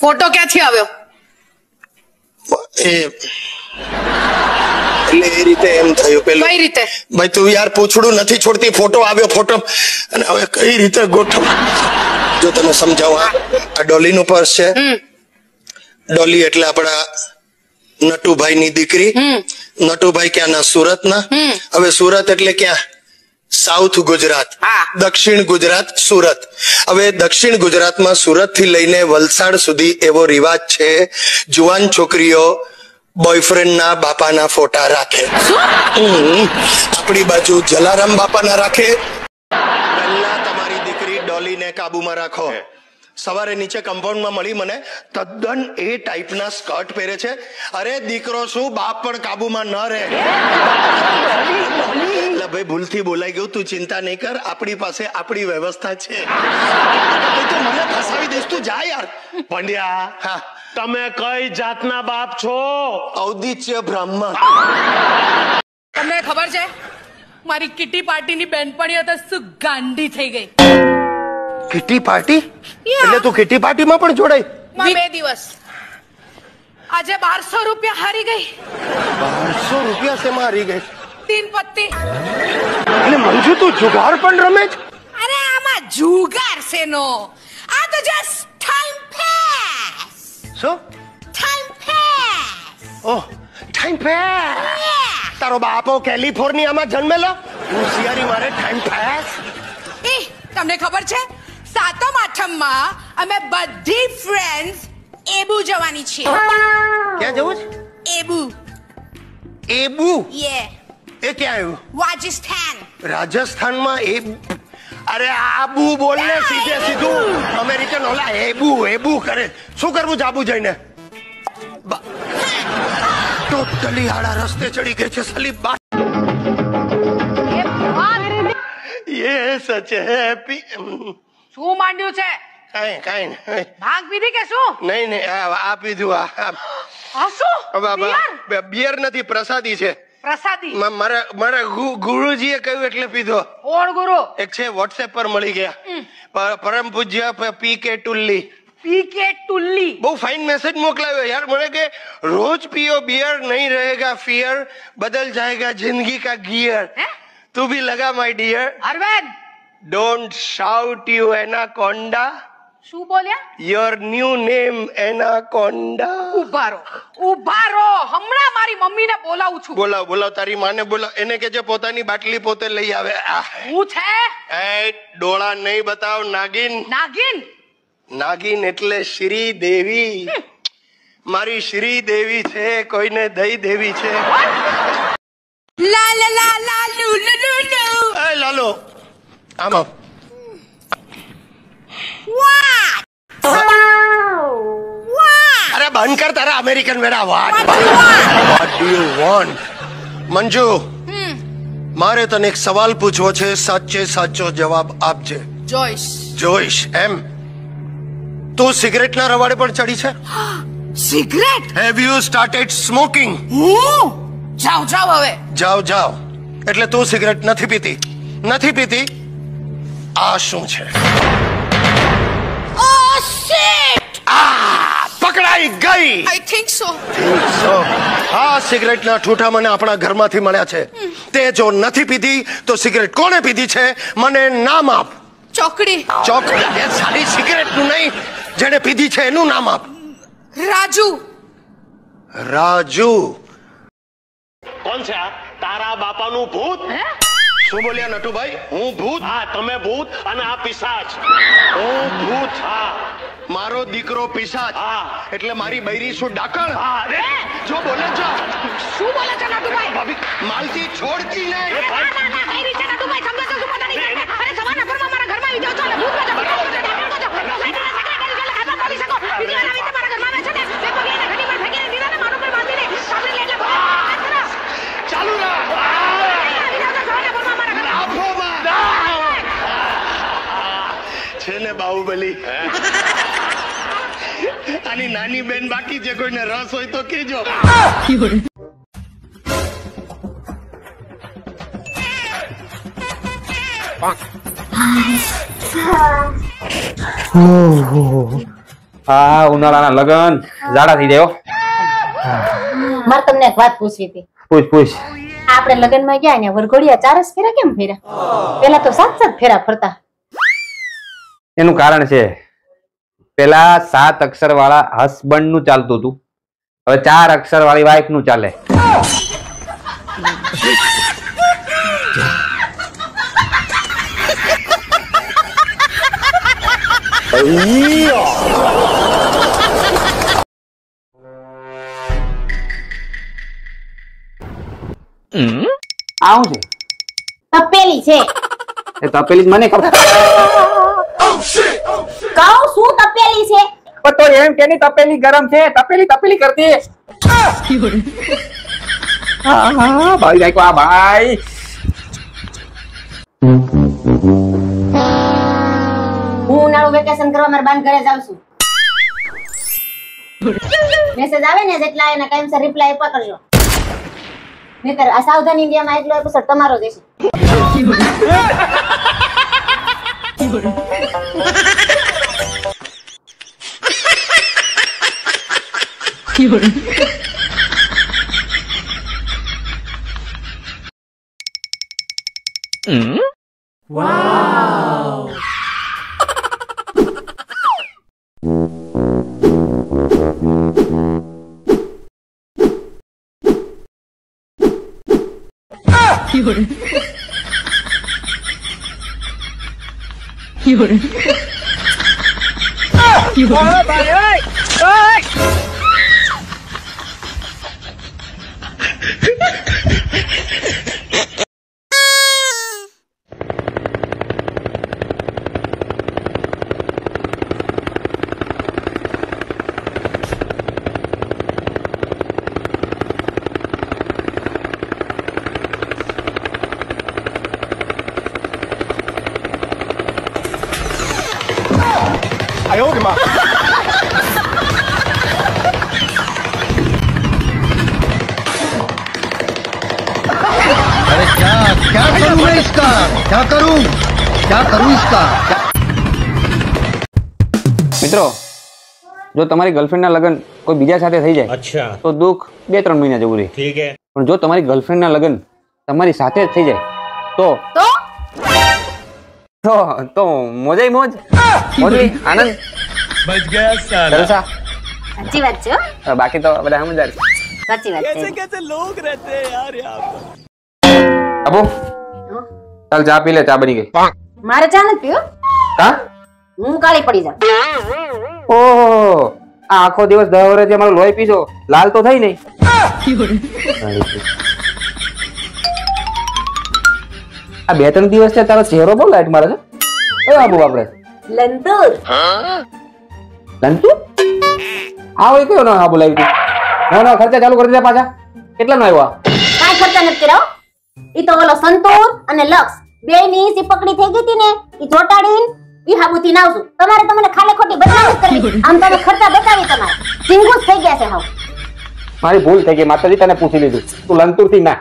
Photo ક્યાંથી આવ્યો? એ એટલે એ રીતે એમ થયું પેલું. કઈ રીતે? ભાઈ તું યાર પૂછડું નથી છોડતી ફોટો આવ્યો ફોટો. અને હવે કઈ રીતે ગોઠવ? જો તમે સમજાવો આ ડોલી ડોલીનું પર્સ છે. ડોલી એટલે આપણા નટુભાઈ ની દીકરી નટુભાઈ ક્યાંના સુરતના? હવે સુરત એટલે ક્યાં? સાઉથ ગુજરાત દક્ષિણ ગુજરાત સુરત. હવે દક્ષિણ ગુજરાતમાં સુરતથી લઈને વલસાડ સુધી એવો રિવાજ છે જુવાન છોકરીઓ બોયફ્રેન્ડના બાપાના ફોટા રાખે. આપણી બાજુ જલારામ બાપાના રાખે. પહેલા તમારી દીકરી ડોલીને કાબુમાં રાખો. સવારે નીચે કમ્પાઉન્ડમાં મળી મને તદ્દન એ ટાઈપના સ્કર્ટ પહેરે છે. અરે દીકરો શું બાપ પણ કાબુમાં ન રહે. ભાઈ ભૂલથી બોલાઈ ગયું તું ચિંતા નહીં કર આપણી પાસે આપણી વ્યવસ્થા છે. તો મને ફસાવી દઈશ તું જા યાર. પંડ્યા હા. તમે કઈ જાતના બાપ છો? ઔદિત્ય બ્રાહ્મણ. તમને ખબર છે? મારી કિટી પાર્ટીની બેનપણીઓ તો શું ગાંડી થઈ ગઈ. Kitty party? એટલે તું કિટી પાર્ટીમાં પણ જોડાઈ? બે દિવસ. આજે બારસો રૂપિયા હારી ગઈ. બારસો રૂપિયા શેમાં હારી ગઈ? તીન પત્તી. એટલે મંજુ તું જુગાર પણ રમે છે? અરે આમાં જુગાર શેનો આ તો જસ્ટ ટાઈમ પાસ શું? Time pass oh time pass તારો બાપો કેલિફોર્નિયામાં જન્મેલો? હોશિયારી મારે ટાઈમ પાસ એ તમને ખબર છે? સાતમ આઠમમાં અમે બધી ફ્રેન્ડ્સ એબુ જવાની છીએ ક્યાં જવું છે? એબુ. એબુ? યે એ ક્યાં આવ્યું? રાજસ્થાન. રાજસ્થાનમાં એબુ? અરે આબુ બોલને સીધે સીધું. અમેરિકન ઓલા એબુ એબુ કરે. શું કરવું જાબુ જઈને? ટોટલી હાડા રસ્તે ચડી ગઈ છે સલીબ બા. યે સચ હેપી શું માંડ્યું છે? કઈ કઈ ભાંગ પીધી કે શું? નહીં નહીં આ પીધું આ આ. શું? બિયર? નથી પ્રસાદી છે. કહ્યું એટલે પીધો. વોટ્સએપ પર મળી ગયા. પરમ પૂજ્ય પી કે ટુલ્લી. પી કે ટુલ્લી. બહુ ફાઇન મેસેજ મોકલાવ્યો યાર. મને કે રોજ પીઓ બિયર નહીં રહેગા ફિયર બદલ જાયગા જિંદગી કા ગિયર તું ભી લગા my dear Arvind don't shout you એના એનાકોન્ડા શું બોલ્યા? યોર ન્યુ નેમ એનાકોન્ડા ઊભા ઉભારો. ઊભા રહો હમણાં મારી મમ્મીને બોલાવું છું. બોલાવ બોલાવ તારી માને બોલાવ. એને કે જે પોતાની બાટલી પોતે લઈ આવે. હું છે? એ ડોળા નહીં બતાવ નાગિન. નાગિન? નાગિન એટલે શ્રી દેવી. મારી શ્રી દેવી છે કોઈને દઈ દેવી છે. લાલો. આમાં વાહ વાહ અરે બંધ કર તારા અમેરિકન વેડા વાત. What do you want Manju મારે તને એક સવાલ પૂછવો છે સાચે સાચો જવાબ આપજે. જોઈશ. જોઈશ એમ? તું સિગરેટના રવાડે પણ ચડી છે? Cigarette? Have you started smoking હું? જાવ જાવ હવે. જાવ જાવ એટલે તું સિગરેટ નથી પીતી? નથી પીતી? આ શું છે? ઓ શિટ આ પકડાઈ ગઈ! આઈ થિંક સો સો, આ સિગરેટના ઠૂઠા મને આપણા ઘરમાંથી મળ્યા છે. તે જો નથી પીધી તો સિગરેટ કોણે પીધી છે? મને નામ આપ. ચોકડી. ચોક એ સારી સિગરેટનું નહીં જેણે પીધી છે એનું નામ આપ. રાજુ. રાજુ. કોણ છે આ? તારા બાપાનું ભૂત? હે? શું બોલ્યા નટુભાઈ? હું ભૂત? હા તમે ભૂત અને આ પિશાચ. હું ભૂત? હા. મારો દીકરો પિશાચ. હા. એટલે મારી બૈરી શું ડાકણ? હા અરે! જો બોલે છો શું બોલે છે નટુભાઈ? ભાભી માલતી છોડતી ના, ના, ના, કઈ રીતે નટુભાઈ સમજો તો શું પતા નહીં કરતા? અરે સવારના પોરમાં મારા ઘરમાં આવી જાઓ છો અને ભૂત બનો, ભૂત બનો, ડાકણ બનો. સોસાયટીના સેક્રેટરી છો એટલે હાથમાં બોલી શકો. બીજી વાર આવી રીતે મારા ઘરમાં આવે છે ને, બે પગે એને ઘડી પર ફેંકીને દીધા ને મારું પર બાંધીને, સાંભળી લે એટલે ભૂત. વાત કરો. ચાલુ રાખ આવી જાઓ છો સવારના પોરમાં મારા ઘરમાં. આંખોમાં. છે ને બાહુબલી. આની નાની બેન બાકી છે કોઈને રસ હોય તો કેજો હા ઉનાળાના લગન. જાડા થઈ જાય મારે તમને એક વાત પૂછવી હતી. પૂછ પૂછ. આપણે લગ્નમાં ગયા ને વરઘોડિયા ચારસ ફેરા કેમ ફેર્યા પેલા તો સાત સાત ફેરા ફરતા. એનું કારણ છે પેલા સાત અક્ષર વાળા હસબન્ડનું ચાલતું હતું. હવે ચાર અક્ષર વાળી વાઈફનું ચાલે આવું છે? તપેલી છે. એ તપેલી મને ખબર કહું શું તપેલી છે પણ તો એમ કે ની તપેલી ગરમ છે, તપેલી તપેલી કરતી. ભાઈ જાય આ ભાઈ. હું ઉનાળુ વેકેશન કરવા મારા બાન ઘરે જાઉં છું. મેસેજ આવે ને જેટલા એના ટાઈમસર રિપ્લાય આપ્યા કરજો. નહીતર આ સાવધાન ઇન્ડિયામાં એટલો એપિસોડ તમારો દેશે 有人。嗯，哇、wow.！有人，有人，有人！哎，打人！哎！अरे क्या क्या करूं मैं इसका क्या करूं क्या करूं इसका મિત્રો જો તમારી ગર્લફ્રેન્ડ ના લગન કોઈ બીજા સાથે થઈ જાય अच्छा તો દુઃખ બે ત્રણ મહિના જેવું રહે ठीक है પણ જો તમારી ગર્લફ્રેન્ડ ના લગન તમારી સાથે જ થઈ જાય તો તો તો તો મોજે મોજ મોજી આનંદ बच गया साला જલસા સાચી વાત છે હો. હવે બાકી તો બધા સમજદાર છે. સાચી વાત છે कैसे लोग रहते हैं यार यहाँ पर અબુ ચાલ ચા પી લે ચા બની ગઈ મારે ચા નથી પીવો હા હું કાળી પડી જાઉં ઓહો આ આખો દિવસ દહ વર્ષથી અમારું લોહી પીશો લાલ તો થઈ નહીં આ બે ત્રણ દિવસ છે તારો ચહેરો બહુ લાઈટ મારે છે કયો આબુ આપણે લંતુર આ હોય કયો ના આબુ લાઈટ ના ના ખર્ચા ચાલુ કરી દે પાછા. કેટલા નો આવ્યો? કાઈ ખર્ચા નથી કર્યો ઈ તો ઓલો સંતોર અને લક્ષ. બે ની સિપકડી થઈ ગઈ હતી ને ઈ ચોટાડીને ઈ હાબુથી નાવશું. તમારે તમને ખાલે ખોટી બદનામ કરી આમ તમે ખર્ચા બતાવી તમારે. ચીંગુસ થઈ ગયા છે હાવ. મારી ભૂલ થઈ ગઈ. માતાજી તને પૂછી લીધું. તું લંતુરથી ના.